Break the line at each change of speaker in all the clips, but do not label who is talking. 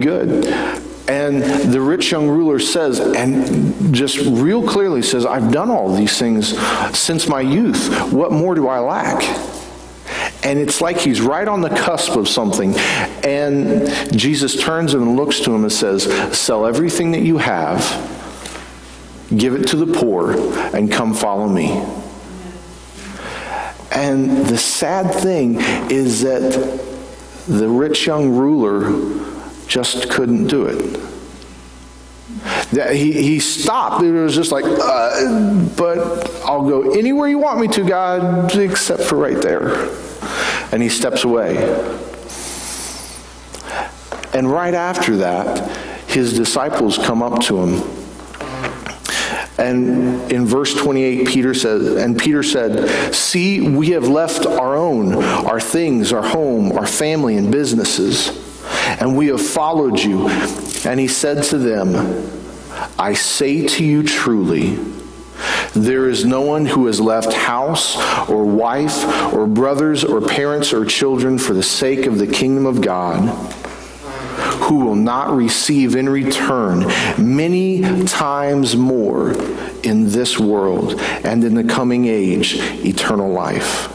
good. And the rich young ruler says, and just real clearly says, I've done all these things since my youth. What more do I lack? And it's like he's right on the cusp of something. And Jesus turns and looks to him and says, Sell everything that you have, give it to the poor, and come follow me. And the sad thing is that the rich young ruler just couldn't do it. That He, he stopped. It was just like, uh, but I'll go anywhere you want me to, God, except for right there. And he steps away. And right after that, his disciples come up to him. And in verse 28, Peter says, and Peter said, See, we have left our own, our things, our home, our family, and businesses and we have followed you. And he said to them, I say to you truly, there is no one who has left house or wife or brothers or parents or children for the sake of the kingdom of God who will not receive in return many times more in this world and in the coming age eternal life.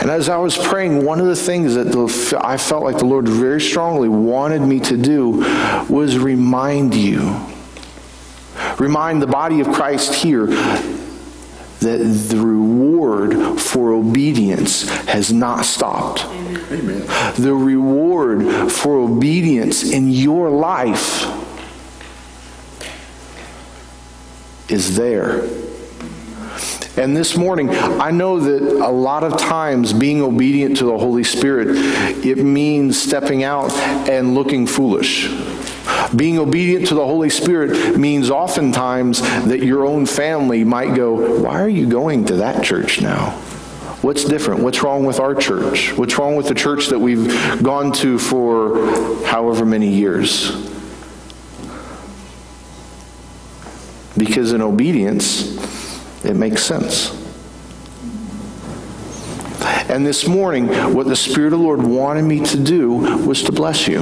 And as I was praying, one of the things that the, I felt like the Lord very strongly wanted me to do was remind you, remind the body of Christ here that the reward for obedience has not stopped. Amen. The reward for obedience in your life is there. And this morning, I know that a lot of times being obedient to the Holy Spirit, it means stepping out and looking foolish. Being obedient to the Holy Spirit means oftentimes that your own family might go, Why are you going to that church now? What's different? What's wrong with our church? What's wrong with the church that we've gone to for however many years? Because in obedience, it makes sense. And this morning, what the Spirit of the Lord wanted me to do was to bless you.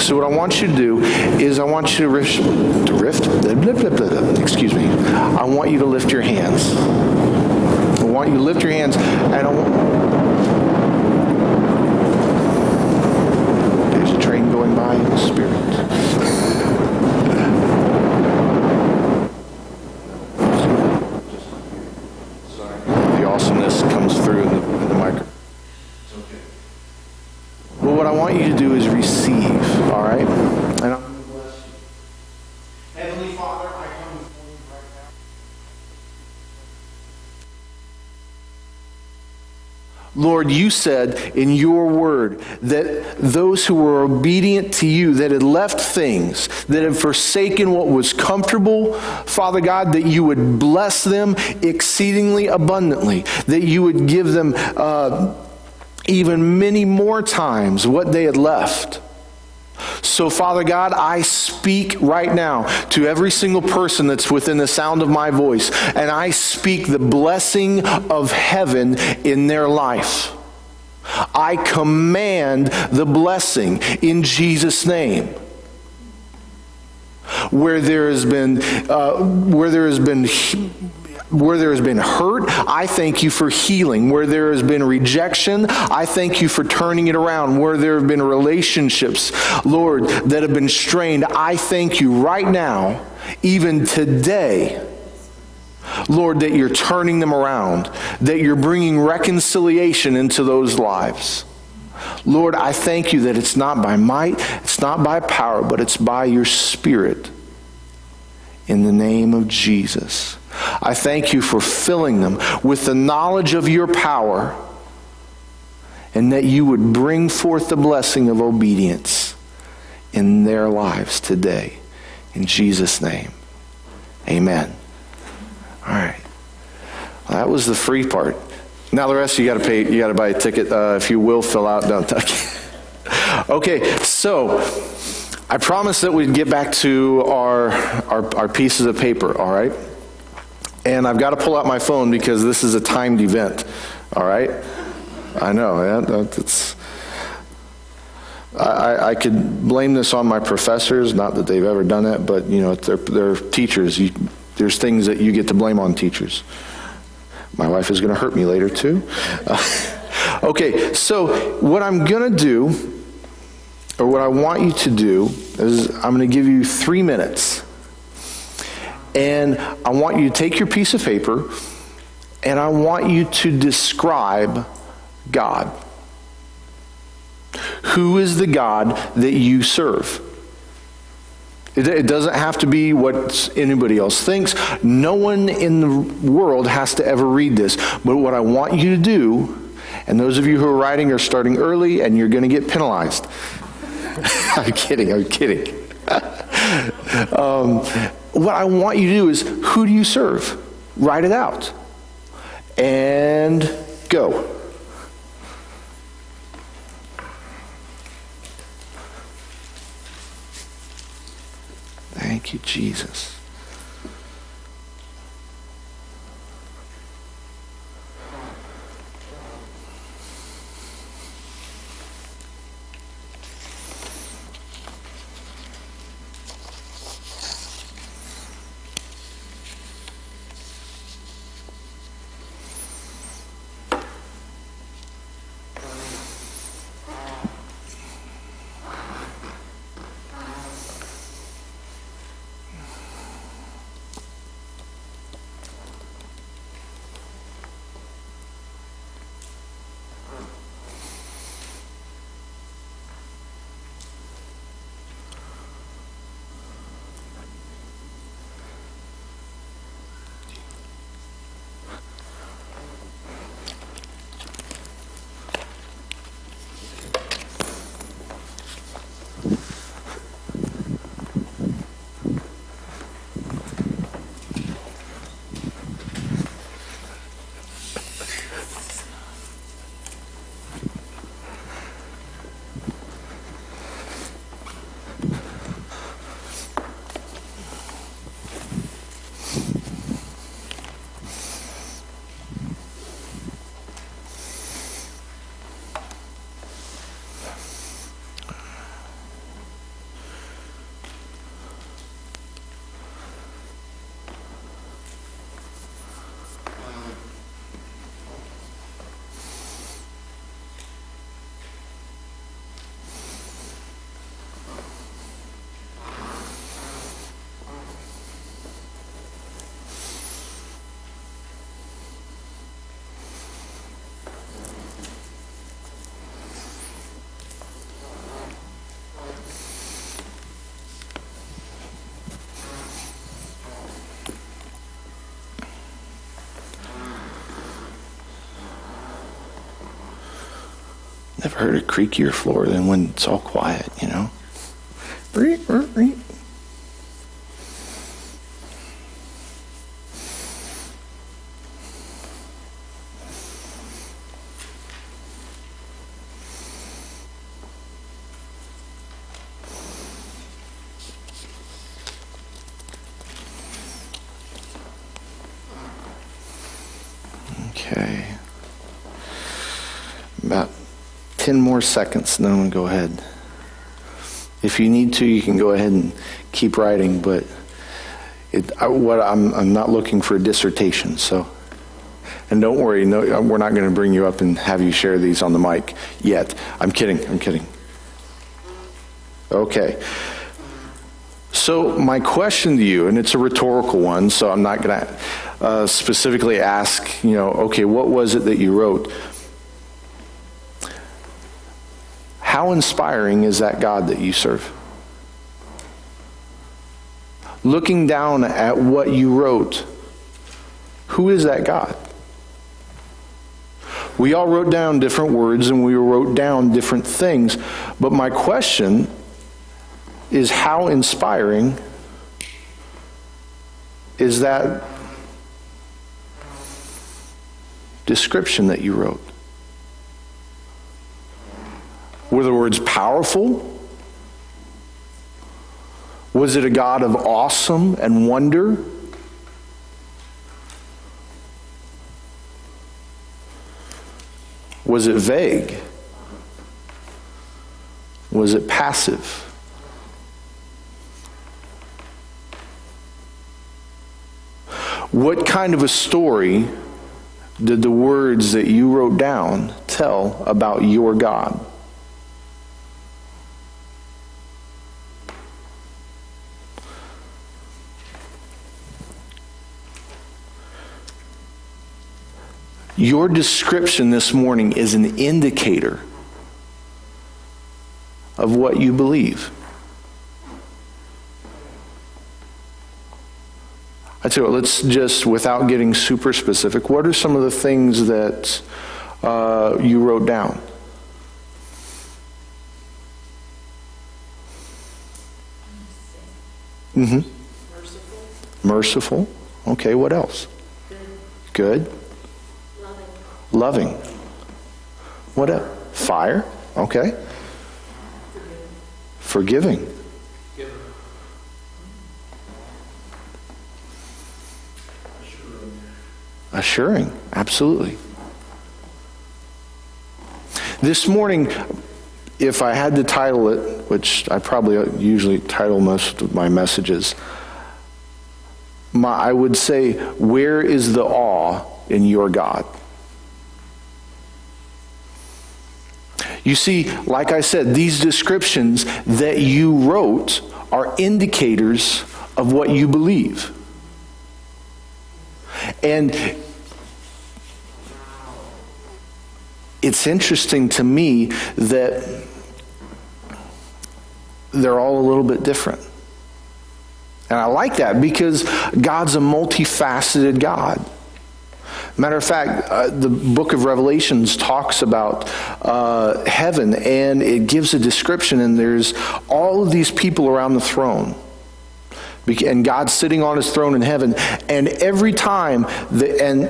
So what I want you to do is I want you to rift, to rift blah, blah, blah, excuse me. I want you to lift your hands. I want you to lift your hands and I want, there's a train going by in the spirit. Lord, you said in your word that those who were obedient to you, that had left things, that had forsaken what was comfortable, Father God, that you would bless them exceedingly abundantly, that you would give them uh, even many more times what they had left. So, Father God, I speak right now to every single person that's within the sound of my voice, and I speak the blessing of heaven in their life. I command the blessing in Jesus' name. Where there has been, uh, where there has been where there has been hurt, I thank you for healing. Where there has been rejection, I thank you for turning it around. Where there have been relationships, Lord, that have been strained, I thank you right now, even today. Lord, that you're turning them around, that you're bringing reconciliation into those lives. Lord, I thank you that it's not by might, it's not by power, but it's by your Spirit. In the name of Jesus. I thank you for filling them with the knowledge of your power and that you would bring forth the blessing of obedience in their lives today. In Jesus' name, amen. All right. Well, that was the free part. Now the rest you got to pay. You got to buy a ticket. Uh, if you will, fill out. Don't. okay. So I promised that we'd get back to our, our our pieces of paper. All right. And I've got to pull out my phone because this is a timed event. All right? I know. Yeah, that, that's. I, I could blame this on my professors, not that they've ever done it, but you know, they're, they're teachers. You, there's things that you get to blame on teachers. My wife is going to hurt me later too. Okay, so what I'm going to do, or what I want you to do, is I'm going to give you three minutes. And I want you to take your piece of paper and I want you to describe God. Who is the God that you serve? It, doesn't have to be what anybody else thinks. No one in the world has to ever read this. But what I want you to do, and those of you who are writing are starting early and you're going to get penalized. I'm kidding, I'm kidding. um, what I want you to do is who do you serve? Write it out. And go. Thank you, Jesus. Never heard a creakier floor than when it's all quiet, you know? Okay. About 10 more seconds, and then I'm going to go ahead. If you need to, you can go ahead and keep writing, but it, I, what I'm, I'm not looking for a dissertation, so. And don't worry, no, we're not going to bring you up and have you share these on the mic yet. I'm kidding, I'm kidding. Okay. So, my question to you, and it's a rhetorical one, so I'm not going to uh, specifically ask, you know, okay, what was it that you wrote? How inspiring is that God that you serve? Looking down at what you wrote, who is that God? We all wrote down different words and we wrote down different things, but my question is how inspiring is that description that you wrote? Were the words powerful? Was it a God of awesome and wonder? Was it vague? Was it passive? What kind of a story did the words that you wrote down tell about your God? Your description this morning is an indicator of what you believe. I tell you what, let's just, without getting super specific, what are some of the things that uh, you wrote down? Mm-hmm. Merciful. Merciful. Okay, what else? Good. Good. Loving. What else? Fire. Okay. Forgiving. Forgiving. Assuring, absolutely. This morning, if I had to title it, which I probably usually title most of my messages, my, I would say, Where is the awe in your God? You see, like I said, these descriptions that you wrote are indicators of what you believe. And it's interesting to me that they're all a little bit different. And I like that because God's a multifaceted God. Matter of fact, uh, the book of Revelations talks about uh, heaven and it gives a description, and there's all of these people around the throne and God's sitting on his throne in heaven. And every time, the, and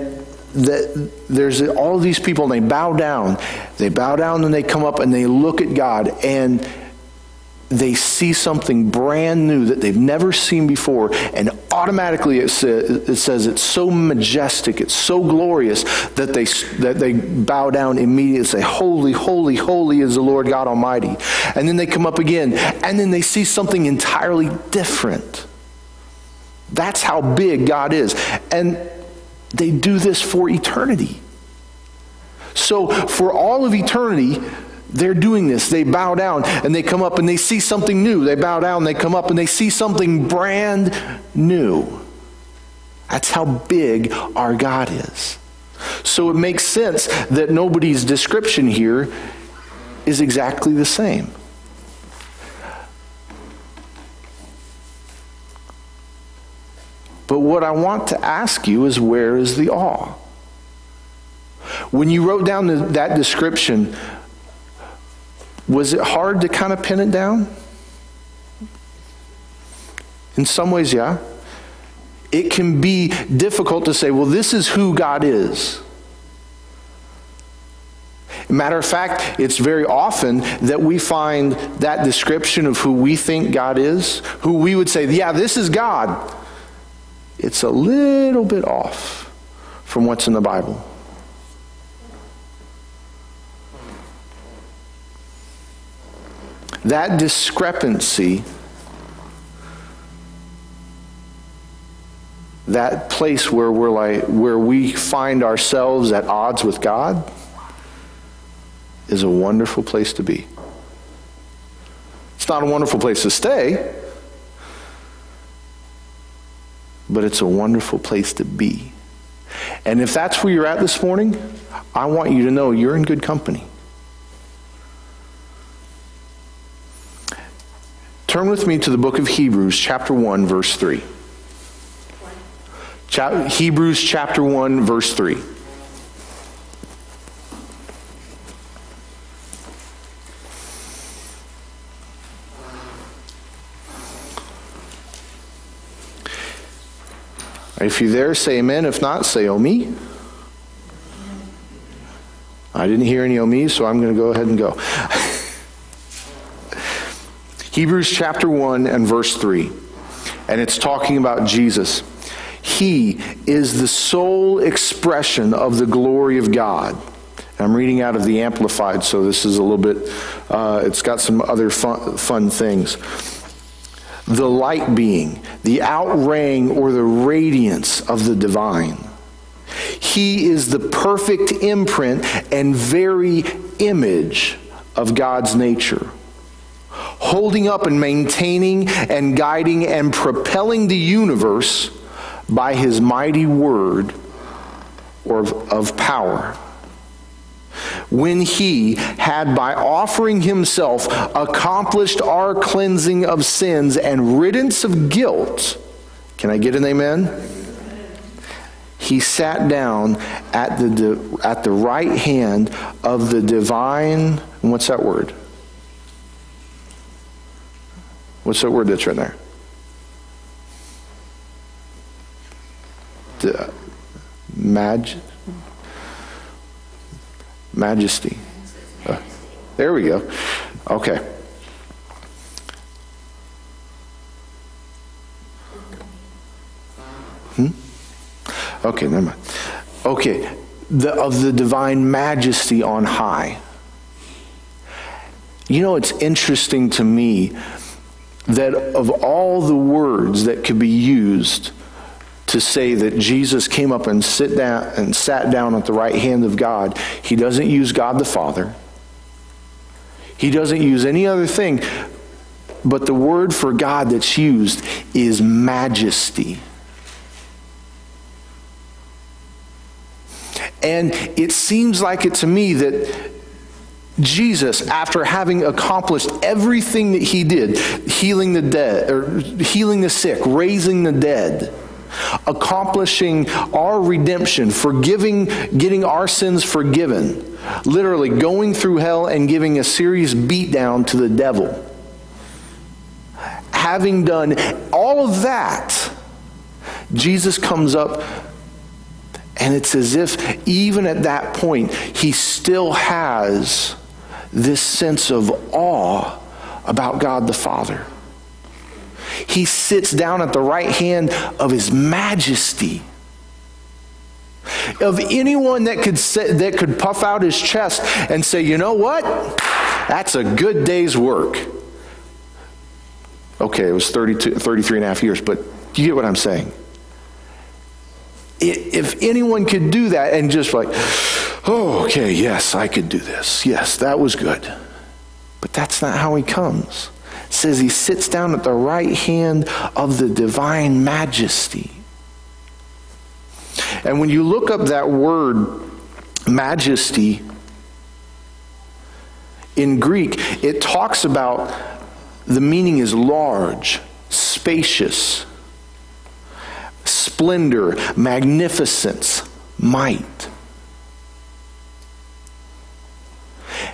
that there's all of these people and they bow down. They bow down and they come up and they look at God and they see something brand new that they've never seen before, and automatically it, sa- it says it's so majestic, it's so glorious that they, that they bow down immediately and say, Holy, holy, holy is the Lord God Almighty. And then they come up again, and then they see something entirely different. That's how big God is. And they do this for eternity. So, for all of eternity, they're doing this. They bow down and they come up and they see something new. They bow down, they come up and they see something brand new. That's how big our God is. So it makes sense that nobody's description here is exactly the same. But what I want to ask you is where is the awe? When you wrote down the, that description, was it hard to kind of pin it down? In some ways, yeah. It can be difficult to say, well, this is who God is. Matter of fact, it's very often that we find that description of who we think God is, who we would say, yeah, this is God it's a little bit off from what's in the Bible. That discrepancy, that place where we're like where we find ourselves at odds with God is a wonderful place to be. It's not a wonderful place to stay. but it's a wonderful place to be. And if that's where you're at this morning, I want you to know you're in good company. Turn with me to the book of Hebrews, chapter 1, verse 3. Hebrews chapter 1, verse 3. If you're there, say amen. If not, say oh me. I didn't hear any oh me, so I'm going to go ahead and go. Hebrews chapter 1 and verse 3. And it's talking about Jesus. He is the sole expression of the glory of God. I'm reading out of the Amplified, so this is a little bit, uh, it's got some other fun, fun things. The light being, the outraying or the radiance of the divine. He is the perfect imprint and very image of God's nature holding up and maintaining and guiding and propelling the universe by his mighty word or of, power. When he had, by offering himself, accomplished our cleansing of sins and riddance of guilt, can I get an amen? He sat down at the, at the right hand of the divine, what's that word? What's that word that's right there? The mag, majesty. Uh, there we go. Okay. Hmm? Okay, never mind. Okay, the, of the divine majesty on high. You know, it's interesting to me that of all the words that could be used to say that Jesus came up and sit down and sat down at the right hand of God, he doesn't use God the Father. He doesn't use any other thing, but the word for God that's used is majesty. And it seems like it to me that Jesus, after having accomplished everything that he did, healing the dead, or healing the sick, raising the dead, accomplishing our redemption, forgiving, getting our sins forgiven, literally going through hell and giving a serious beatdown to the devil. Having done all of that, Jesus comes up and it's as if even at that point, he still has this sense of awe about God the Father. He sits down at the right hand of his majesty. Of anyone that could that could puff out his chest and say, "You know what? That's a good day's work." Okay, it was 32, 33 and a half years, but do you get what I'm saying? If anyone could do that and just like, oh, okay, yes, I could do this. Yes, that was good. But that's not how he comes. It says he sits down at the right hand of the divine majesty. And when you look up that word, majesty, in Greek, it talks about the meaning is large, spacious, splendor, magnificence, might.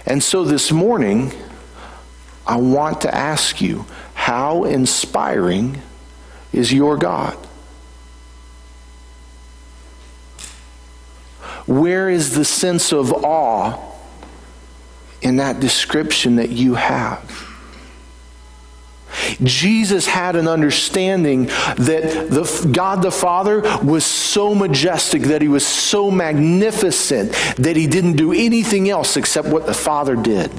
And so this morning, I want to ask you how inspiring is your God? Where is the sense of awe in that description that you have? Jesus had an understanding that the, God the Father was so majestic, that he was so magnificent, that he didn't do anything else except what the Father did.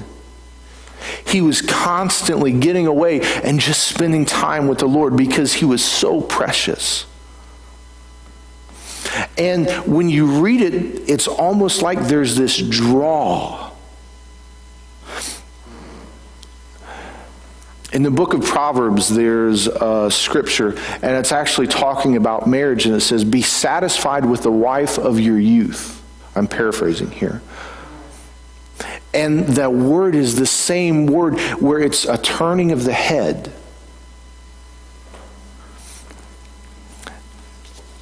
He was constantly getting away and just spending time with the Lord because he was so precious. And when you read it, it's almost like there's this draw In the book of Proverbs, there's a scripture, and it's actually talking about marriage, and it says, Be satisfied with the wife of your youth. I'm paraphrasing here. And that word is the same word where it's a turning of the head.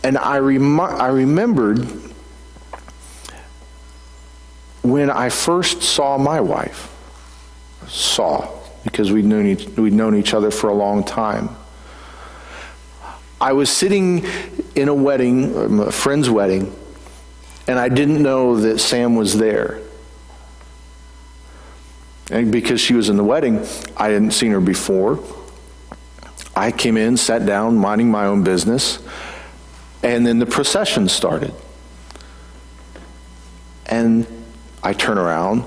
And I, rem- I remembered when I first saw my wife, saw, because we'd known each, we'd known each other for a long time. I was sitting in a wedding, um, a friend's wedding, and I didn't know that Sam was there. And because she was in the wedding, I hadn't seen her before. I came in, sat down, minding my own business, and then the procession started. And I turn around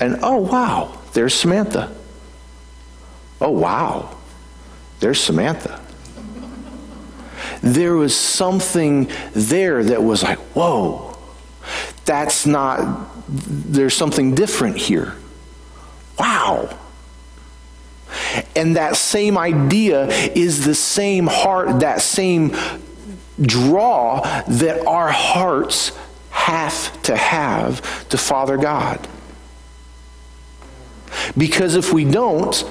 and, oh, wow, there's Samantha. Oh, wow, there's Samantha. There was something there that was like, whoa, that's not, there's something different here. Wow. And that same idea is the same heart, that same draw that our hearts have to have to Father God. Because if we don't,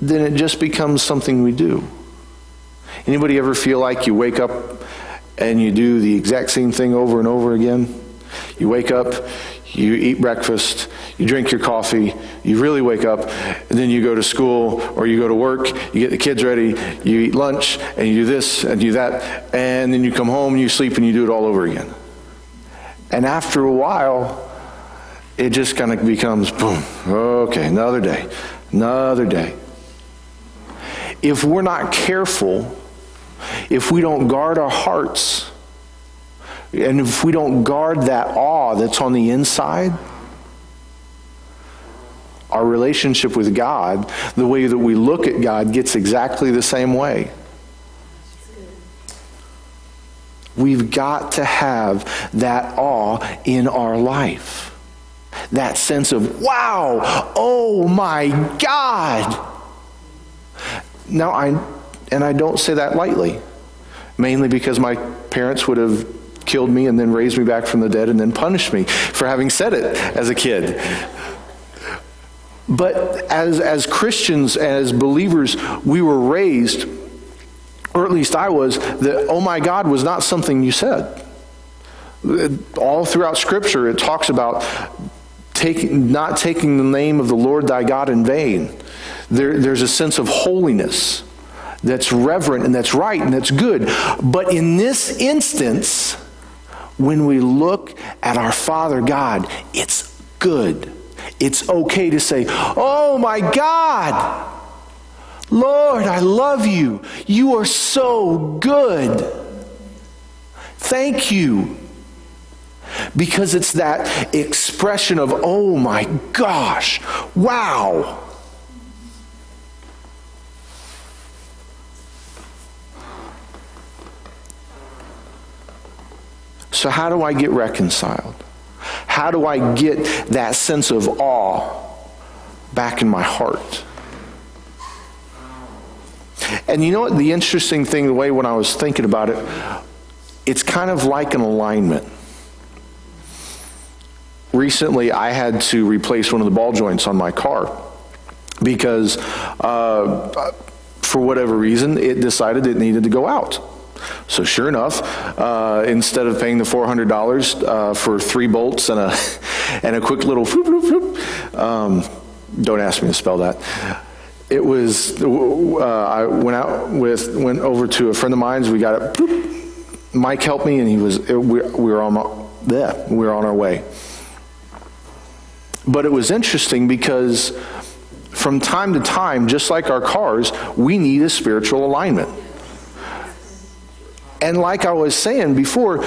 then it just becomes something we do. Anybody ever feel like you wake up and you do the exact same thing over and over again? You wake up, you eat breakfast, you drink your coffee, you really wake up, and then you go to school or you go to work, you get the kids ready, you eat lunch, and you do this and do that, and then you come home, you sleep, and you do it all over again. And after a while, it just kind of becomes boom, okay, another day, another day. If we're not careful, if we don't guard our hearts, and if we don't guard that awe that's on the inside, our relationship with God, the way that we look at God, gets exactly the same way. We've got to have that awe in our life. That sense of, wow, oh my God. Now, I, and I don't say that lightly, mainly because my parents would have killed me and then raised me back from the dead and then punished me for having said it as a kid. But as, as Christians, as believers, we were raised, or at least I was, that, oh my God, was not something you said. All throughout Scripture, it talks about taking, not taking the name of the Lord thy God in vain. There, there's a sense of holiness that's reverent and that's right and that's good. But in this instance, when we look at our Father God, it's good. It's okay to say, Oh my God, Lord, I love you. You are so good. Thank you. Because it's that expression of, oh my gosh, wow. So, how do I get reconciled? How do I get that sense of awe back in my heart? And you know what? The interesting thing, the way when I was thinking about it, it's kind of like an alignment. Recently, I had to replace one of the ball joints on my car because, uh, for whatever reason, it decided it needed to go out. So sure enough, uh, instead of paying the $400 uh, for three bolts and a, and a quick little floop, floop, floop, um, don't ask me to spell that. It was, uh, I went out with, went over to a friend of mine's, we got it. Mike helped me and he was, we, we, were on, yeah, we were on our way. But it was interesting because from time to time, just like our cars, we need a spiritual alignment. And like I was saying before,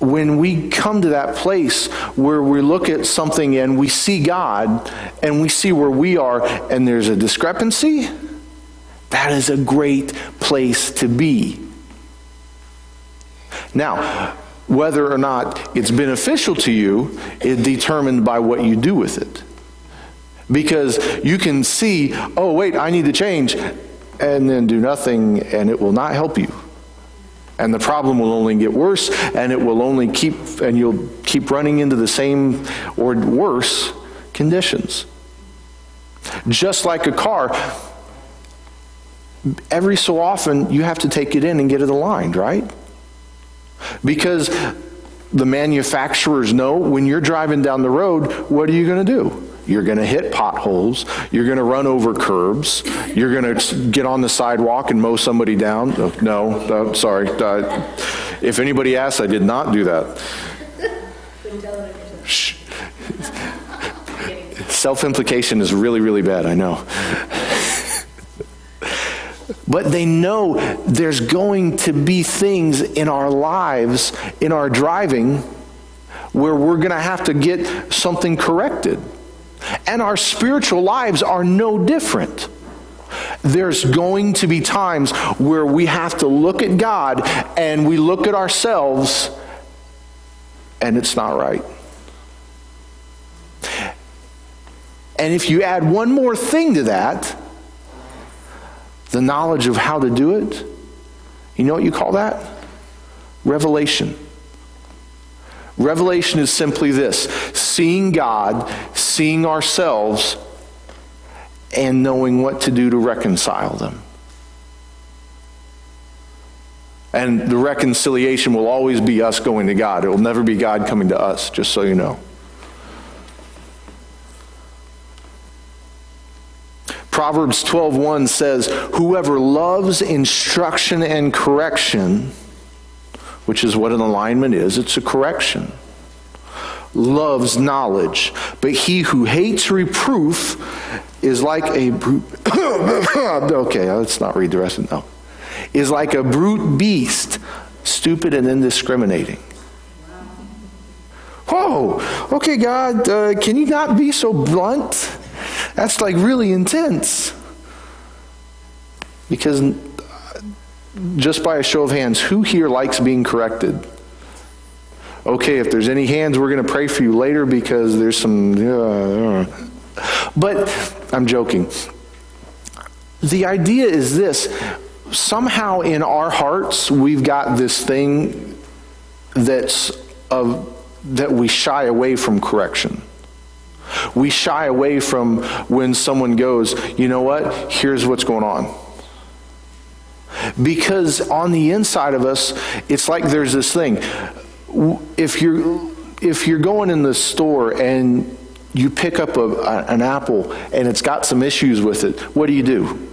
when we come to that place where we look at something and we see God and we see where we are and there's a discrepancy, that is a great place to be. Now, whether or not it's beneficial to you is determined by what you do with it. Because you can see, oh, wait, I need to change, and then do nothing, and it will not help you. And the problem will only get worse, and it will only keep, and you'll keep running into the same or worse conditions. Just like a car, every so often you have to take it in and get it aligned, right? Because the manufacturers know when you're driving down the road, what are you going to do? You're going to hit potholes. You're going to run over curbs. You're going to get on the sidewalk and mow somebody down. Oh, no, uh, sorry. Uh, if anybody asks, I did not do that. Self implication is really, really bad, I know. But they know there's going to be things in our lives, in our driving, where we're going to have to get something corrected. And our spiritual lives are no different. There's going to be times where we have to look at God and we look at ourselves and it's not right. And if you add one more thing to that, the knowledge of how to do it, you know what you call that? Revelation. Revelation is simply this seeing God, seeing ourselves, and knowing what to do to reconcile them. And the reconciliation will always be us going to God. It will never be God coming to us, just so you know. Proverbs 12:1 says, "Whoever loves instruction and correction, which is what an alignment is, it's a correction, loves knowledge, but he who hates reproof is like a brute Okay, let's not read the rest of it. Is like a brute beast, stupid and indiscriminating. Whoa, okay, God, uh, can you not be so blunt? That's like really intense. Because just by a show of hands, who here likes being corrected? Okay, if there's any hands, we're going to pray for you later because there's some. Uh, but I'm joking. The idea is this somehow in our hearts, we've got this thing that's of, that we shy away from correction. We shy away from when someone goes, you know what, here's what's going on. Because on the inside of us, it's like there's this thing. If you're, if you're going in the store and you pick up a, an apple and it's got some issues with it, what do you do?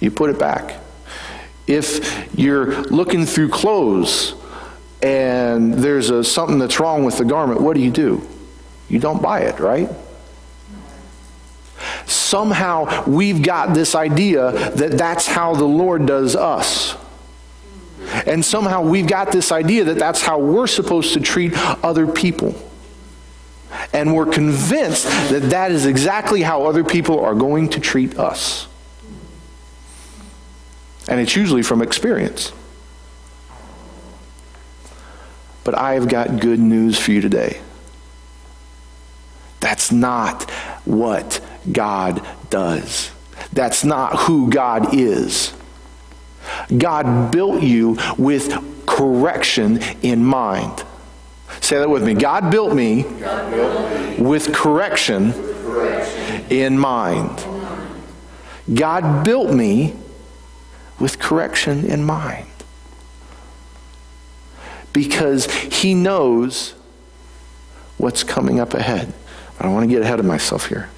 You put it back. If you're looking through clothes and there's a, something that's wrong with the garment, what do you do? You don't buy it, right? Somehow we've got this idea that that's how the Lord does us. And somehow we've got this idea that that's how we're supposed to treat other people. And we're convinced that that is exactly how other people are going to treat us. And it's usually from experience. But I have got good news for you today. That's not what God does. That's not who God is. God built you with correction in mind. Say that with me. God built me, with correction in mind. God built me with correction in mind. Because He knows what's coming up ahead. I don't want to get ahead of myself here.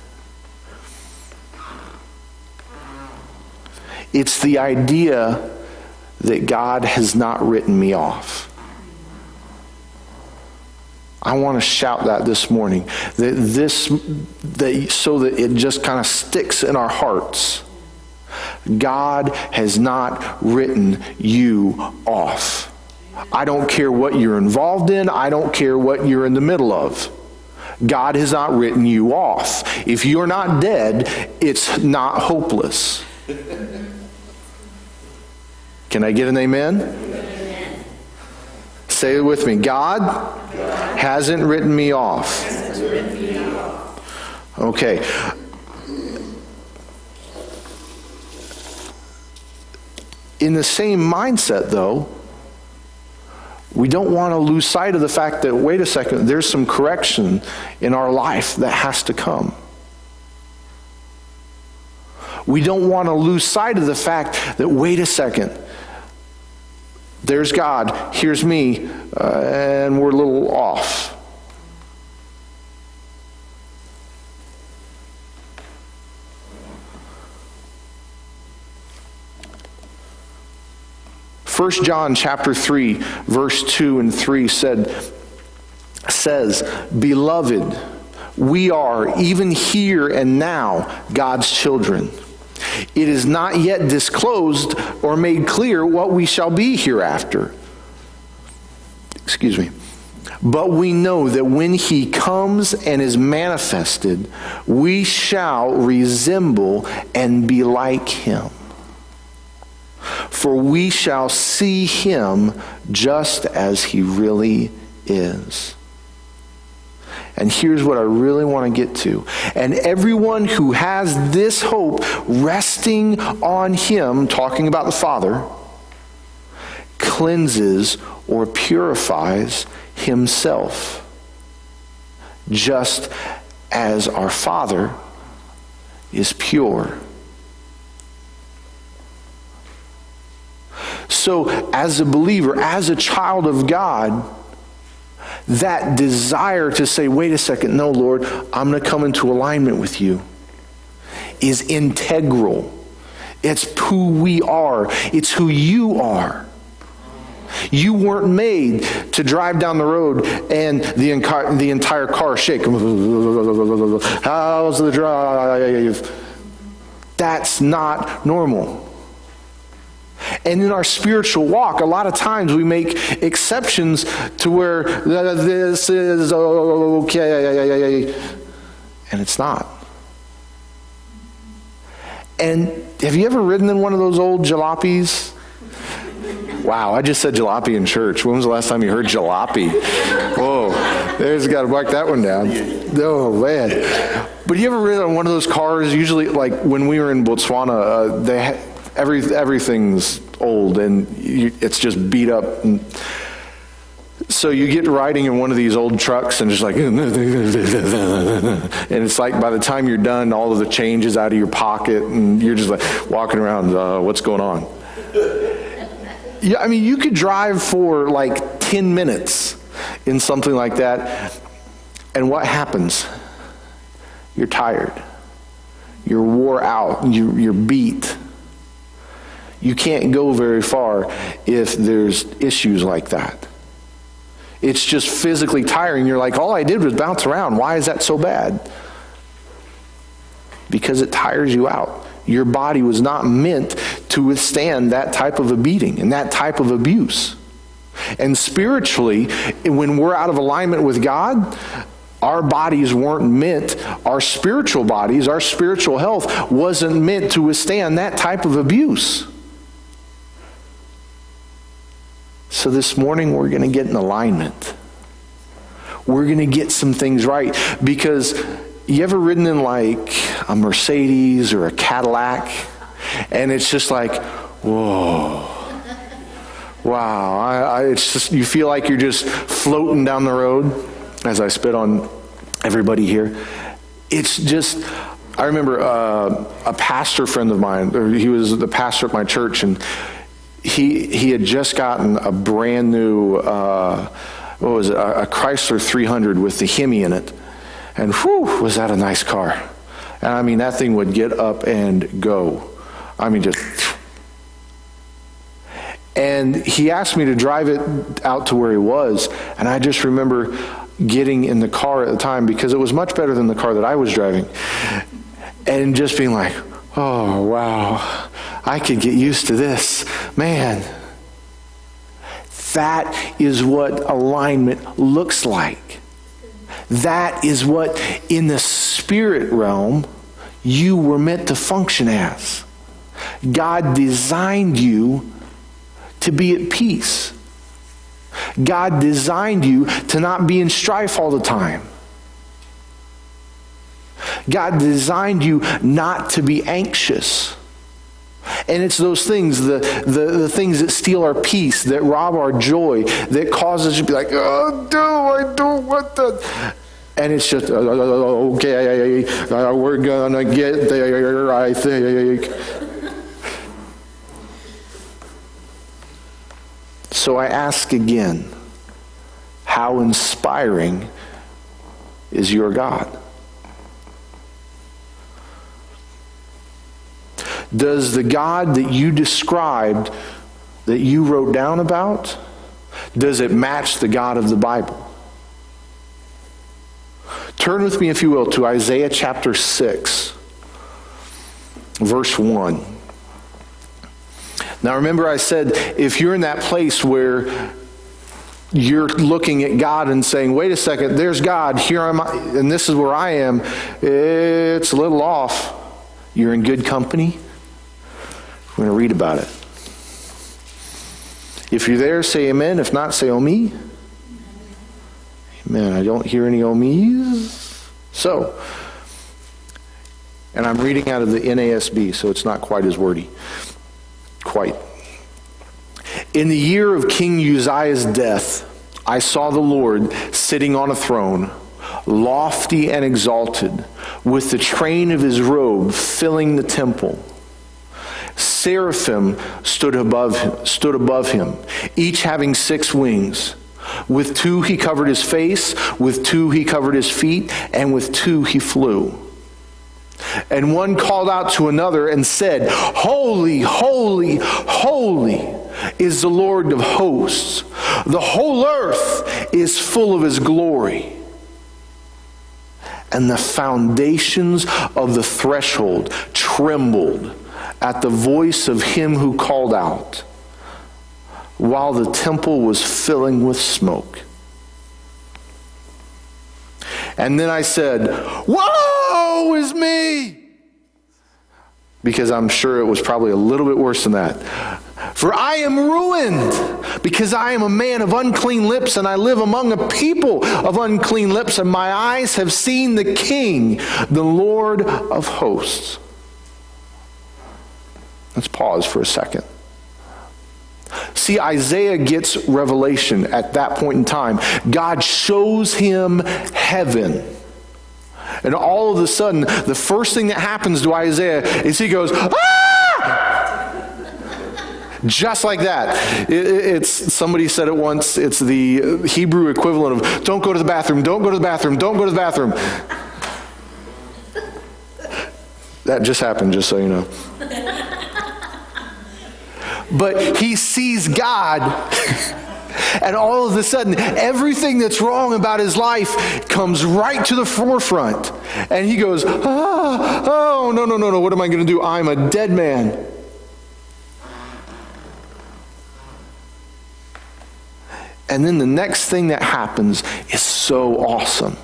It's the idea that God has not written me off. I want to shout that this morning. That this, that, so that it just kind of sticks in our hearts. God has not written you off. I don't care what you're involved in, I don't care what you're in the middle of. God has not written you off. If you're not dead, it's not hopeless. Can I get an amen? amen. Say it with me. God, God hasn't written me off. Written me off. Okay. In the same mindset, though, we don't want to lose sight of the fact that, wait a second, there's some correction in our life that has to come. We don't want to lose sight of the fact that, wait a second, there's God, here's me, uh, and we're a little off. 1 John chapter 3 verse 2 and 3 said says, "Beloved, we are even here and now God's children. It is not yet disclosed or made clear what we shall be hereafter." Excuse me. But we know that when he comes and is manifested, we shall resemble and be like him. For we shall see him just as he really is. And here's what I really want to get to. And everyone who has this hope resting on him, talking about the Father, cleanses or purifies himself, just as our Father is pure. So, as a believer, as a child of God, that desire to say, wait a second, no, Lord, I'm going to come into alignment with you is integral. It's who we are, it's who you are. You weren't made to drive down the road and the, the entire car shake. How's the drive? That's not normal. And in our spiritual walk, a lot of times we make exceptions to where this is okay, and it's not. And have you ever ridden in one of those old jalopies? Wow, I just said jalopy in church. When was the last time you heard jalopy? Whoa, there's got to mark that one down. Oh, man. But you ever ridden on one of those cars? Usually, like when we were in Botswana, uh, they ha- every everything's old and you, it's just beat up. And so you get riding in one of these old trucks and just like, and it's like by the time you're done, all of the change is out of your pocket and you're just like walking around, uh, what's going on? Yeah, I mean, you could drive for like 10 minutes in something like that, and what happens? You're tired. You're wore out. You, you're beat. You can't go very far if there's issues like that. It's just physically tiring. You're like, all I did was bounce around. Why is that so bad? Because it tires you out. Your body was not meant to withstand that type of a beating and that type of abuse. And spiritually, when we're out of alignment with God, our bodies weren't meant, our spiritual bodies, our spiritual health wasn't meant to withstand that type of abuse. So this morning, we're going to get in alignment. We're going to get some things right because you ever ridden in like a Mercedes or a Cadillac and it's just like, whoa. Wow, I, I, it's just you feel like you're just floating down the road as I spit on everybody here. It's just I remember uh, a pastor friend of mine. He was the pastor at my church, and he he had just gotten a brand new uh, what was it a, a Chrysler 300 with the Hemi in it, and whew, was that a nice car? And I mean that thing would get up and go. I mean just. And he asked me to drive it out to where he was, and I just remember getting in the car at the time because it was much better than the car that I was driving, and just being like, "Oh wow." I could get used to this. Man, that is what alignment looks like. That is what, in the spirit realm, you were meant to function as. God designed you to be at peace. God designed you to not be in strife all the time. God designed you not to be anxious. And it's those things, the, the, the things that steal our peace, that rob our joy, that cause us to be like, oh, no, I don't want that. And it's just, uh, okay, uh, we're going to get there, I think. So I ask again, how inspiring is your God? Does the God that you described, that you wrote down about, does it match the God of the Bible? Turn with me, if you will, to Isaiah chapter 6, verse 1. Now, remember, I said if you're in that place where you're looking at God and saying, wait a second, there's God, here am I, and this is where I am, it's a little off. You're in good company. We're going to read about it. If you're there, say amen. If not, say oh me. Amen. I don't hear any oh me's. So, and I'm reading out of the NASB, so it's not quite as wordy. Quite. In the year of King Uzziah's death, I saw the Lord sitting on a throne, lofty and exalted, with the train of his robe filling the temple. Seraphim stood above, stood above him, each having six wings. With two he covered his face, with two he covered his feet, and with two he flew. And one called out to another and said, Holy, holy, holy is the Lord of hosts. The whole earth is full of his glory. And the foundations of the threshold trembled at the voice of him who called out, while the temple was filling with smoke. And then I said, Woe is me! Because I'm sure it was probably a little bit worse than that. For I am ruined, because I am a man of unclean lips, and I live among a people of unclean lips, and my eyes have seen the King, the Lord of hosts. Let's pause for a second. See, Isaiah gets revelation at that point in time. God shows him heaven. And all of a sudden, the first thing that happens to Isaiah is he goes, ah! Just like that. It, it's somebody said it once. It's the Hebrew equivalent of "Don't go to the bathroom. Don't go to the bathroom. Don't go to the bathroom." That just happened. Just so you know. But he sees God. And all of a sudden, everything that's wrong about his life comes right to the forefront. And he goes, ah, Oh, no, no, no, no. What am I going to do? I'm a dead man. And then the next thing that happens is so awesome.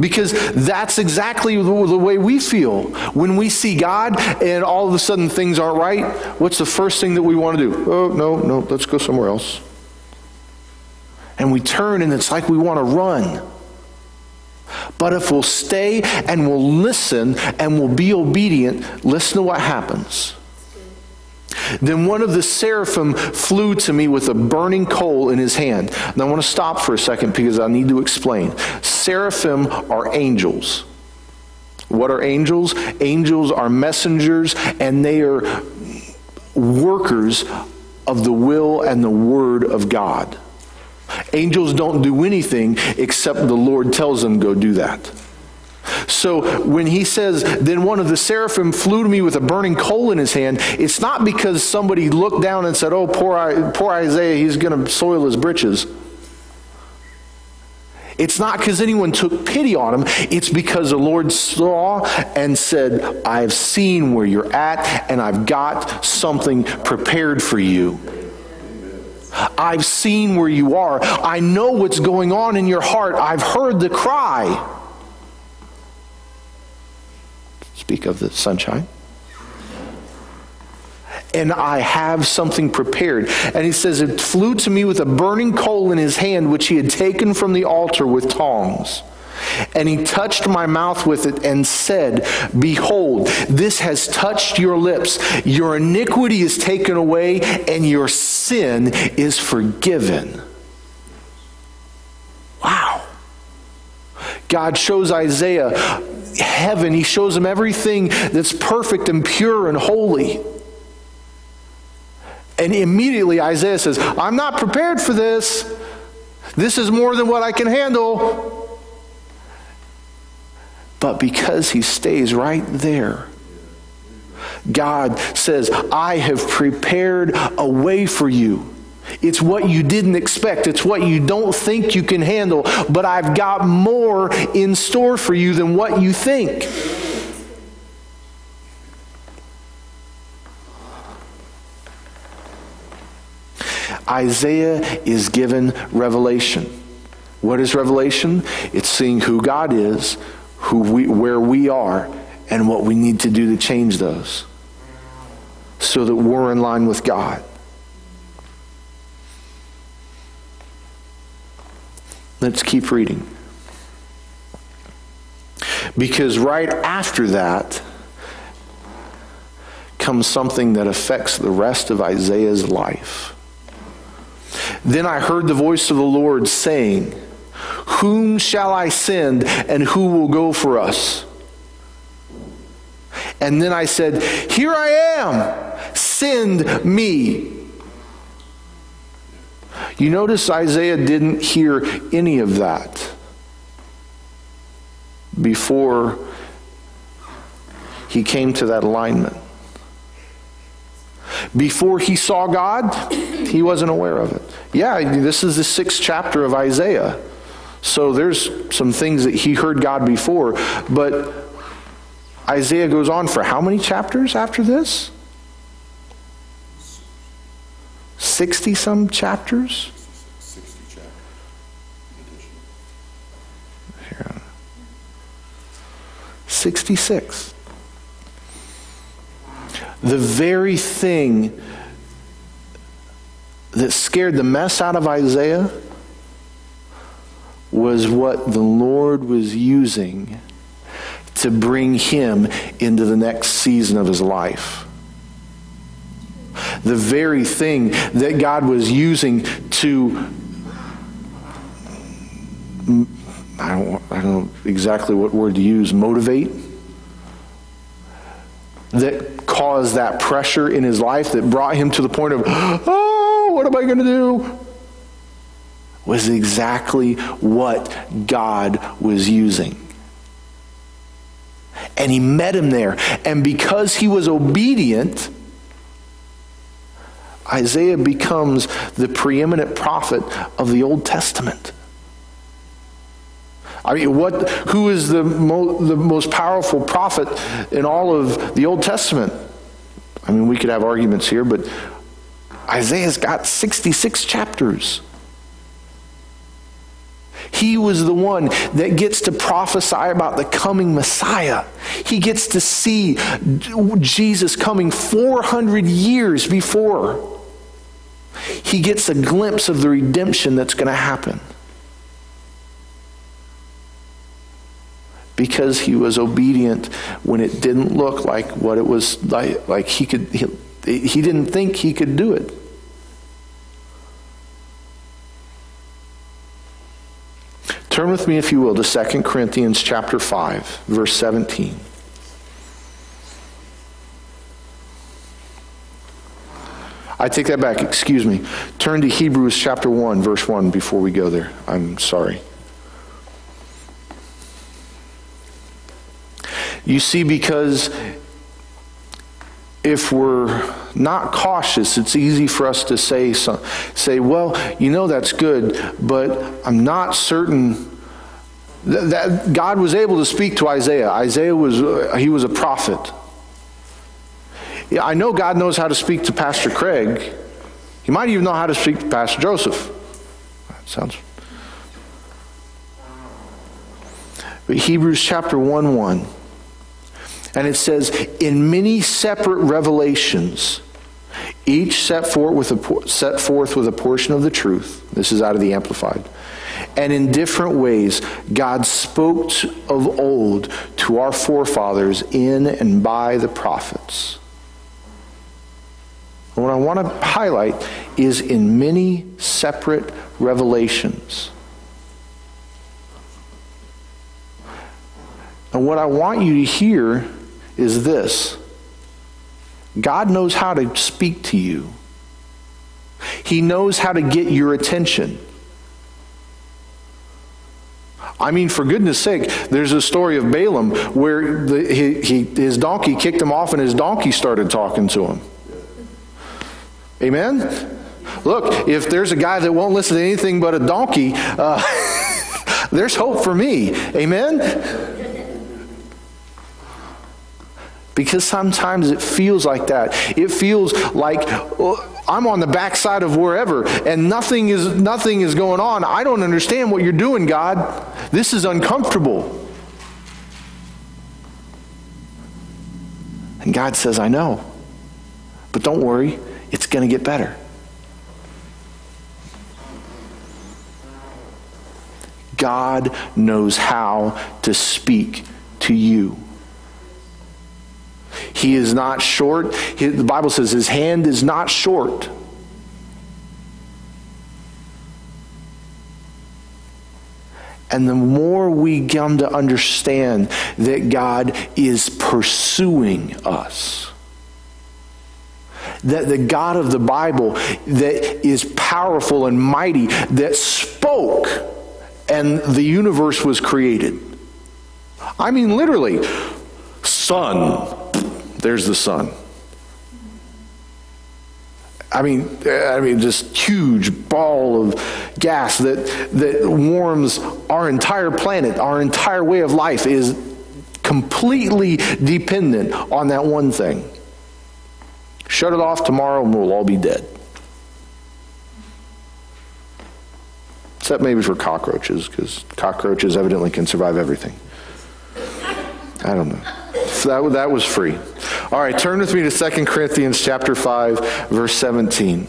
Because that's exactly the, way we feel. When we see God and all of a sudden things aren't right, what's the first thing that we want to do? Oh, no, no, let's go somewhere else. And we turn and it's like we want to run. But if we'll stay and we'll listen and we'll be obedient, listen to what happens. Then one of the seraphim flew to me with a burning coal in his hand. And I want to stop for a second because I need to explain. Seraphim are angels. What are angels? Angels are messengers and they are workers of the will and the word of God. Angels don't do anything except the Lord tells them go do that. So when he says, then one of the seraphim flew to me with a burning coal in his hand, it's not because somebody looked down and said, oh, poor, poor Isaiah, he's going to soil his britches. It's not because anyone took pity on him. It's because the Lord saw and said, I've seen where you're at and I've got something prepared for you. I've seen where you are. I know what's going on in your heart. I've heard the cry. Speak of the sunshine. And I have something prepared. And he says, It flew to me with a burning coal in his hand, which he had taken from the altar with tongs. And he touched my mouth with it and said, Behold, this has touched your lips. Your iniquity is taken away, and your sin is forgiven. Wow. God shows Isaiah heaven. He shows him everything that's perfect and pure and holy. And immediately Isaiah says, I'm not prepared for this. This is more than what I can handle. But because he stays right there, God says, I have prepared a way for you. It's what you didn't expect. It's what you don't think you can handle. But I've got more in store for you than what you think. Isaiah is given revelation. What is revelation? It's seeing who God is, who we, where we are, and what we need to do to change those so that we're in line with God. Let's keep reading. Because right after that comes something that affects the rest of Isaiah's life. Then I heard the voice of the Lord saying, Whom shall I send, and who will go for us? And then I said, Here I am, send me. You notice Isaiah didn't hear any of that before he came to that alignment. Before he saw God, he wasn't aware of it. Yeah, this is the sixth chapter of Isaiah. So there's some things that he heard God before, but Isaiah goes on for how many chapters after this? 60 some chapters? 66. The very thing that scared the mess out of Isaiah was what the Lord was using to bring him into the next season of his life. The very thing that God was using to I don't, I don't know exactly what word to use, motivate, that caused that pressure in his life that brought him to the point of, oh, what am I going to do? Was exactly what God was using. And he met him there. And because he was obedient, Isaiah becomes the preeminent prophet of the Old Testament. I mean, what, who is the, mo- the most powerful prophet in all of the Old Testament? I mean, we could have arguments here, but Isaiah's got 66 chapters. He was the one that gets to prophesy about the coming Messiah. He gets to see Jesus coming 400 years before. He gets a glimpse of the redemption that's going to happen. because he was obedient when it didn't look like what it was like, like he could he, he didn't think he could do it turn with me if you will to 2 corinthians chapter 5 verse 17 I take that back, excuse me. Turn to Hebrews chapter 1, verse 1 before we go there. I'm sorry. You see, because if we're not cautious, it's easy for us to say, say, well, you know that's good, but I'm not certain that God was able to speak to Isaiah. Isaiah was he was a prophet. Yeah, I know God knows how to speak to Pastor Craig. He might even know how to speak to Pastor Joseph. That sounds. But Hebrews chapter 1 1. And it says, in many separate revelations, each set forth with a, set forth with a portion of the truth. This is out of the Amplified. And in different ways, God spoke of old to our forefathers in and by the prophets. What I want to highlight is in many separate revelations. And what I want you to hear is this God knows how to speak to you, He knows how to get your attention. I mean, for goodness sake, there's a story of Balaam where the, he, he, his donkey kicked him off and his donkey started talking to him. Amen? Look, if there's a guy that won't listen to anything but a donkey, uh, there's hope for me. Amen? Because sometimes it feels like that. It feels like, oh, I'm on the backside of wherever and nothing is nothing is going on. I don't understand what you're doing, God. This is uncomfortable. And God says, I know. But don't worry, it's going to get better. God knows how to speak to you. He is not short. the Bible says his hand is not short. And the more we come to understand that God is pursuing us, that the God of the Bible that is powerful and mighty, that spoke and the universe was created. I mean, literally, sun. There's the sun. I mean, I mean, just huge ball of gas that that warms our entire planet, our entire way of life is completely dependent on that one thing. Shut it off tomorrow, and we'll all be dead. Except maybe for cockroaches, because cockroaches evidently can survive everything. I don't know. That, that was free. All right, turn with me to 2 Corinthians chapter 5, verse 17.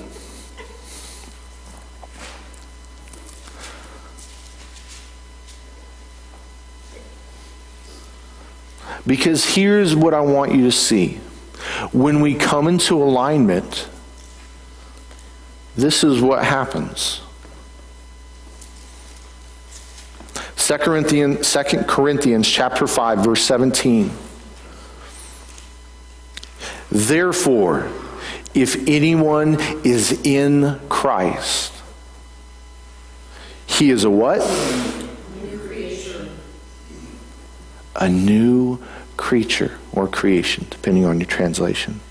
Because here's what I want you to see. When we come into alignment, this is what happens. 2 Corinthians, 2 Corinthians chapter 5, verse 17. Therefore, if anyone is in Christ, he is a what? A new creature or creation, depending on your translation.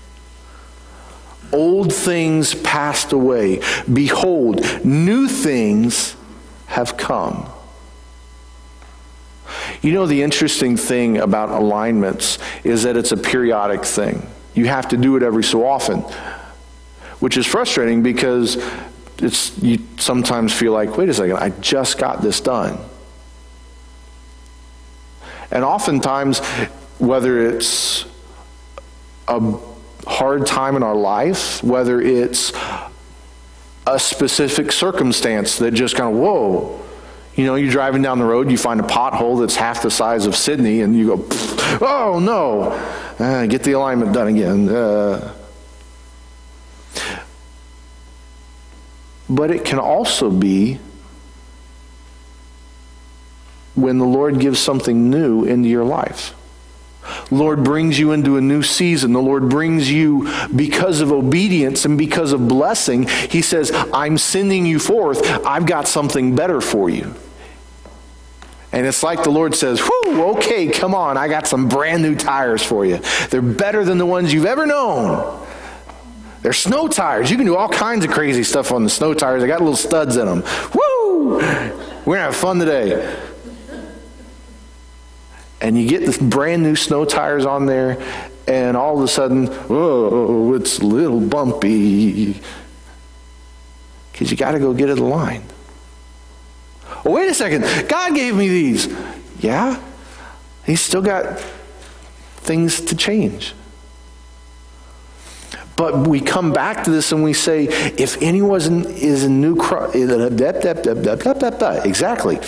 Old things passed away. Behold, new things have come. You know, the interesting thing about alignments is that it's a periodic thing. You have to do it every so often, which is frustrating because it's, you sometimes feel like, wait a second, I just got this done. And oftentimes, whether it's a hard time in our life, whether it's a specific circumstance that just kind of, whoa, you know, you're driving down the road, you find a pothole that's half the size of Sidney, and you go, oh no, uh, get the alignment done again. Uh, but it can also be when the Lord gives something new into your life. Lord brings you into a new season. The Lord brings you because of obedience and because of blessing. He says, I'm sending you forth. I've got something better for you. And it's like the Lord says, Whoo, okay, come on, I got some brand new tires for you. They're better than the ones you've ever known. They're snow tires. You can do all kinds of crazy stuff on the snow tires. They got little studs in them. Woo! We're going to have fun today and you get the brand new snow tires on there, and all of a sudden, oh, it's a little bumpy. Because you got to go get it aligned. Oh, wait a second. God gave me these. Yeah? He's still got things to change. But we come back to this and we say, if anyone is a new Christ, exactly.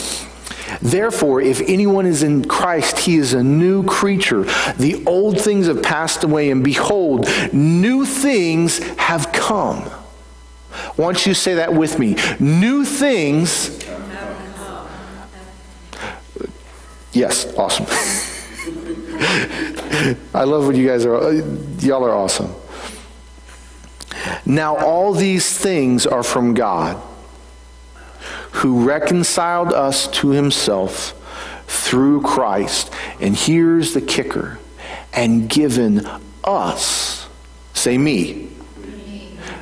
Therefore, if anyone is in Christ, he is a new creature. The old things have passed away, and behold, new things have come. I want you say that with me. New things. Yes, awesome. I love what you guys are. Y'all are awesome. Now, all these things are from God who reconciled us to himself through Christ. And here's the kicker and given us, say me,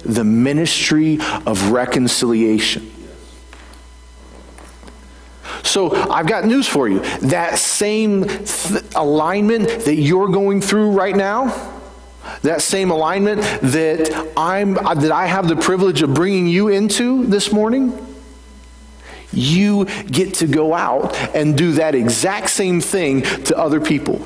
the ministry of reconciliation. So I've got news for you. That same th- alignment that you're going through right now, that same alignment that I'm that I have the privilege of bringing you into this morning, you get to go out and do that exact same thing to other people.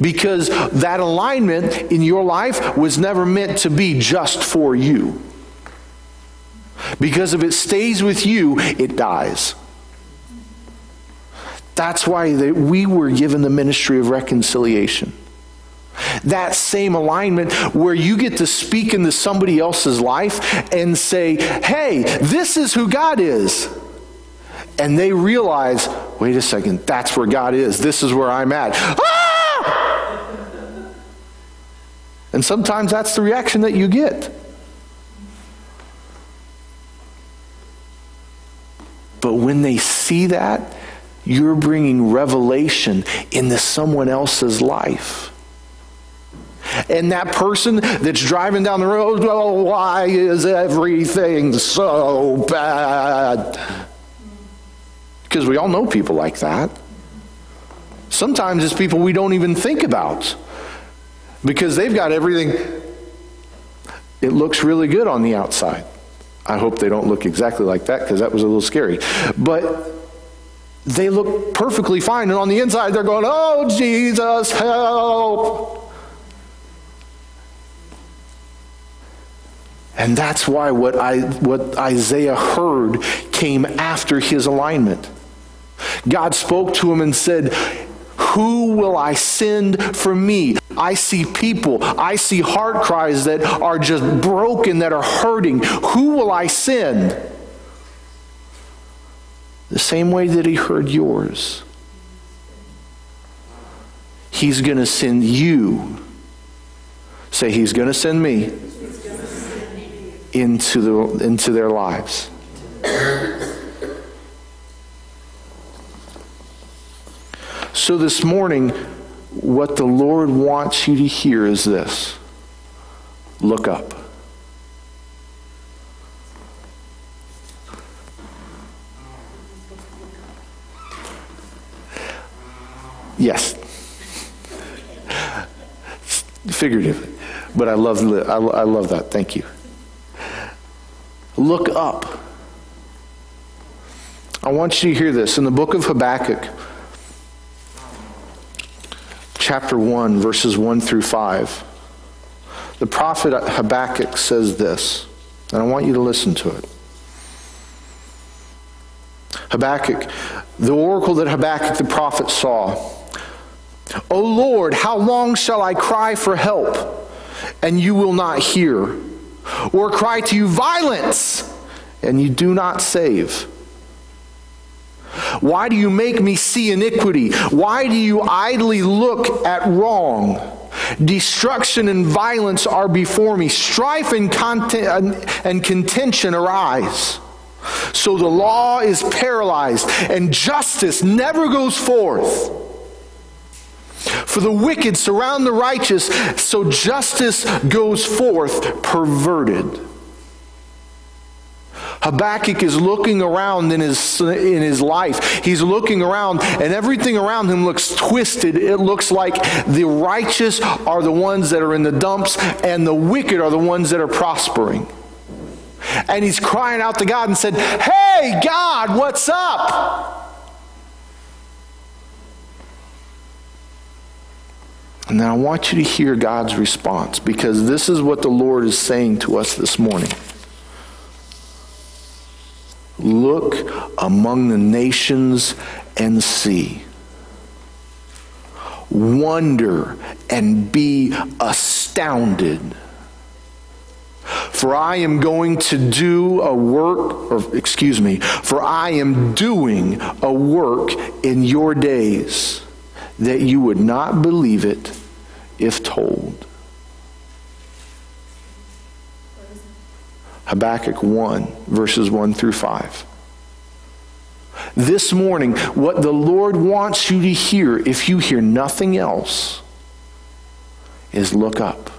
Because that alignment in your life was never meant to be just for you. Because if it stays with you, it dies. That's why we were given the ministry of reconciliation. That same alignment where you get to speak into somebody else's life and say, hey, this is who God is. And they realize, wait a second, that's where God is. This is where I'm at. Ah! And sometimes that's the reaction that you get. But when they see that, you're bringing revelation into someone else's life. And that person that's driving down the road, oh, why is everything so bad? Because we all know people like that. Sometimes it's people we don't even think about because they've got everything. It looks really good on the outside. I hope they don't look exactly like that because that was a little scary. But they look perfectly fine. And on the inside, they're going, Oh, Jesus, help. And that's why what, I, what Isaiah heard came after his alignment. God spoke to him and said, Who will I send for me? I see people, I see heart cries that are just broken, that are hurting. Who will I send? The same way that he heard yours. He's going to send you. Say, He's going to send me into, the, into their lives. So, this morning, what the Lord wants you to hear is this look up. Yes. Figuratively. But I love, I love that. Thank you. Look up. I want you to hear this. In the book of Habakkuk, chapter 1, verses 1 through 5, the prophet Habakkuk says this, and I want you to listen to it. Habakkuk, the oracle that Habakkuk the prophet saw. O Lord, how long shall I cry for help, and you will not hear? Or cry to you violence, and you do not save? Why do you make me see iniquity? Why do you idly look at wrong? Destruction and violence are before me. Strife and, and contention arise. So the law is paralyzed, and justice never goes forth. For the wicked surround the righteous, so justice goes forth perverted. Habakkuk is looking around in his, in his life. He's looking around, and everything around him looks twisted. It looks like the righteous are the ones that are in the dumps, and the wicked are the ones that are prospering. And he's crying out to God and said, Hey, God, what's up? And then I want you to hear God's response because this is what the Lord is saying to us this morning. Look among the nations and see. Wonder and be astounded. For I am going to do a work, or excuse me, for I am doing a work in your days that you would not believe it if told. Habakkuk 1, verses 1 through 5. This morning, what the Lord wants you to hear, if you hear nothing else, is look up.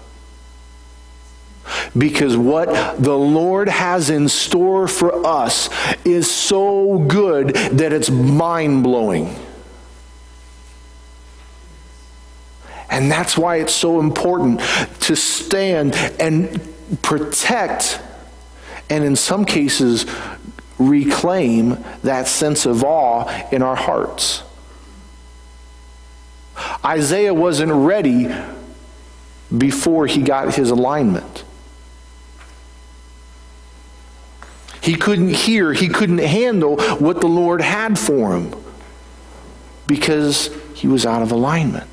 Because what the Lord has in store for us is so good that it's mind blowing. And that's why it's so important to stand and protect, and in some cases, reclaim that sense of awe in our hearts. Isaiah wasn't ready before he got his alignment. He couldn't hear, he couldn't handle what the Lord had for him because he was out of alignment.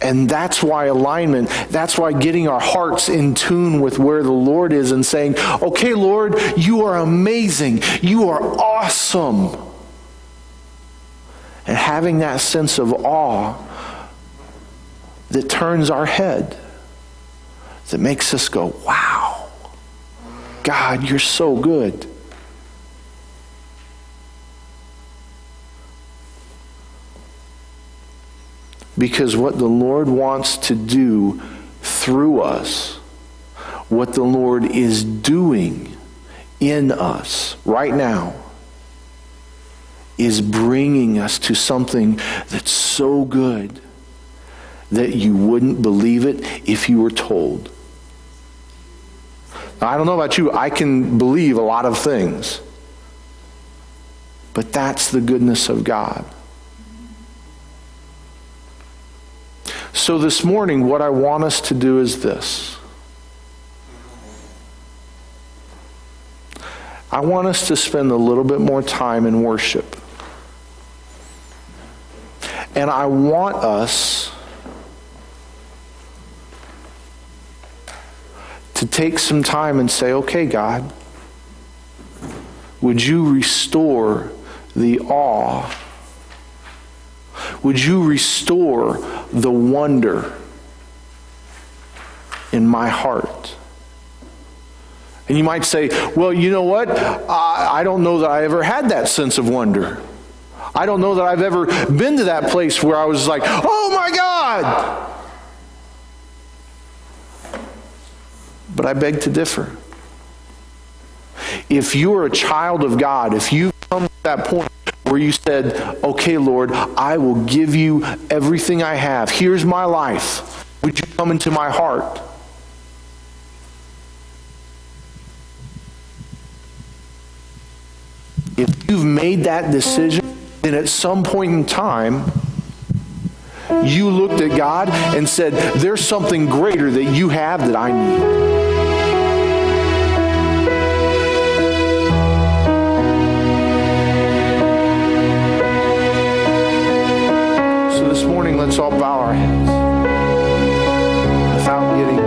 And that's why alignment, that's why getting our hearts in tune with where the Lord is and saying, okay, Lord, you are amazing. You are awesome. And having that sense of awe that turns our head, that makes us go, wow, God, you're so good. Because what the Lord wants to do through us, what the Lord is doing in us right now, is bringing us to something that's so good that you wouldn't believe it if you were told. Now, I don't know about you, I can believe a lot of things. But that's the goodness of God. So, this morning, what I want us to do is this I want us to spend a little bit more time in worship. And I want us to take some time and say, okay, God, would you restore the awe? Would you restore the wonder in my heart? And you might say, well, you know what? I, I don't know that I ever had that sense of wonder. I don't know that I've ever been to that place where I was like, oh my God! But I beg to differ. If you're a child of God, if you come to that point where you said, okay, Lord, I will give you everything I have. Here's my life. Would you come into my heart? If you've made that decision, then at some point in time, you looked at God and said, There's something greater that you have that I need. Let's all bow our heads without getting.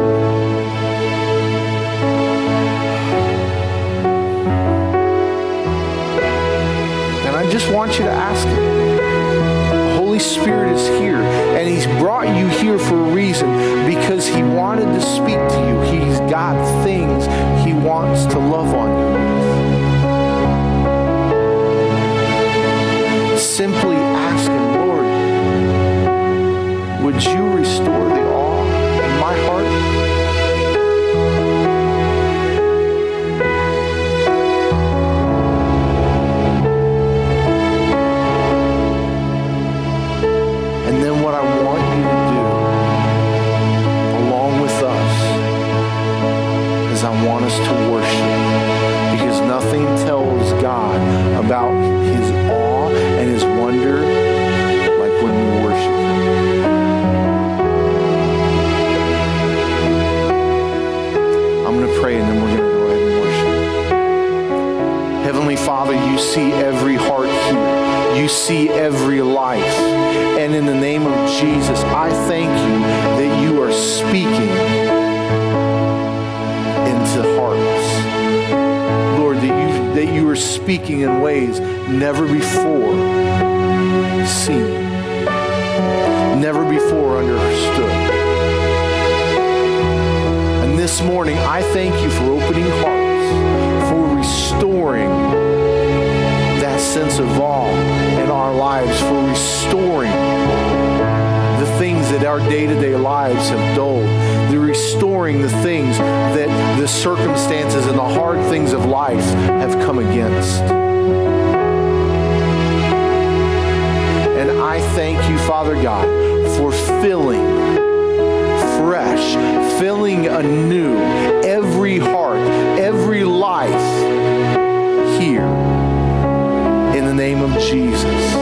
And I just want you to ask Him. The Holy Spirit is here, and He's brought you here for a reason because He wanted to speak to you. He's got things He wants to love on you. Simply you restore the awe in my heart? See every heart here. You see every life. And in the name of Jesus, I thank you that you are speaking into hearts. Lord, that you, that you are speaking in ways never before seen, never before understood And this morning, I thank you for opening hearts, for restoring sense of awe in our lives for restoring the things that our day-to-day lives have dulled the restoring the things that the circumstances and the hard things of life have come against. And i thank you father god for filling fresh filling anew every heart every life here name of Jesus.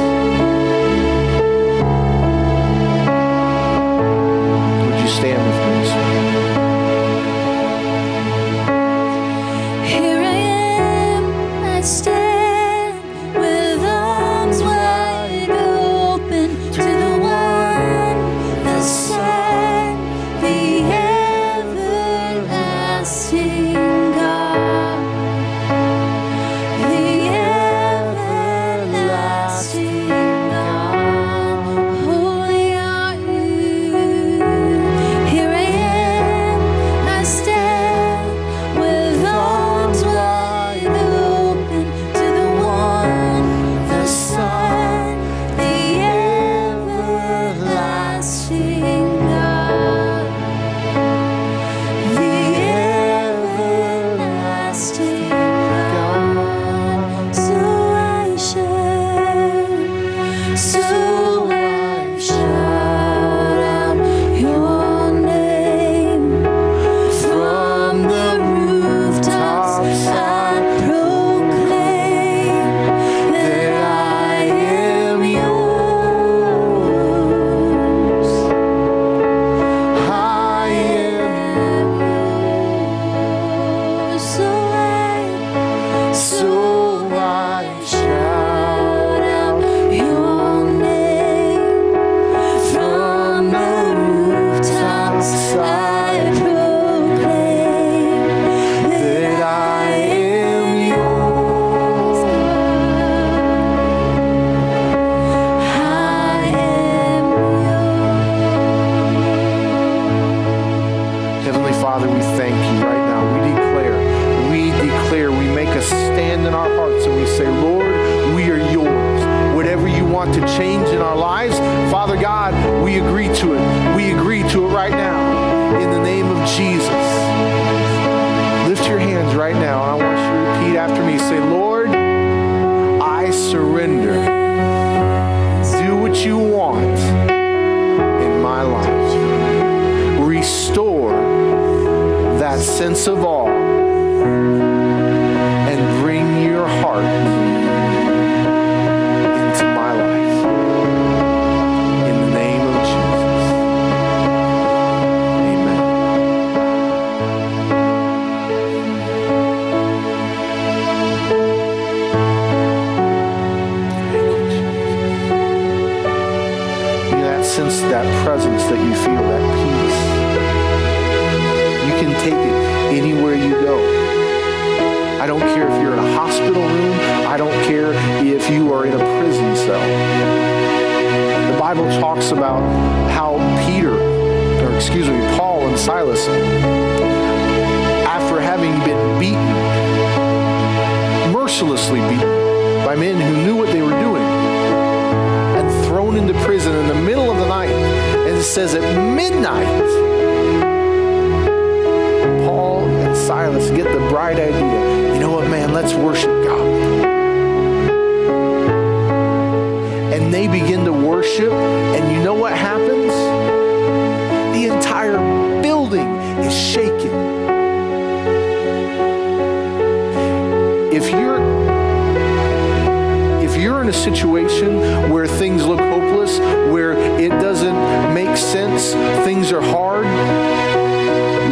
A situation where things look hopeless, where it doesn't make sense, things are hard,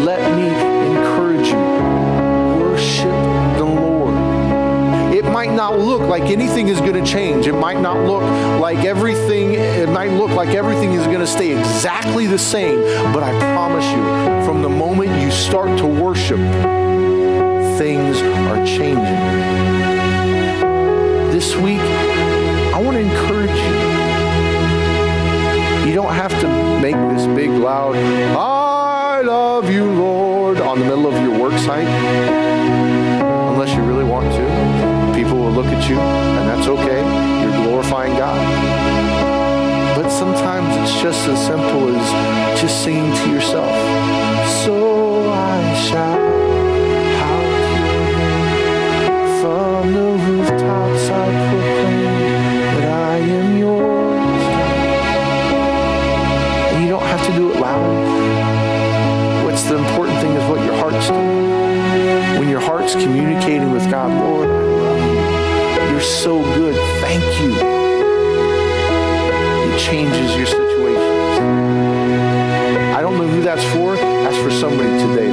let me encourage you. Worship the Lord. It might not look like anything is going to change. It might not look like everything, it might look like everything is going to stay exactly the same. But I promise you, from the moment you start to worship, things are changing. This week, I want to encourage you. You don't have to make this big, loud, I love you, Lord, on the middle of your work site, unless you really want to. People will look at you, and that's okay. You're glorifying God. But sometimes it's just as simple as just singing to yourself. So I shout God, Lord, I love you. You're so good. Thank you. It changes your situations. I don't know who that's for. That's for somebody today,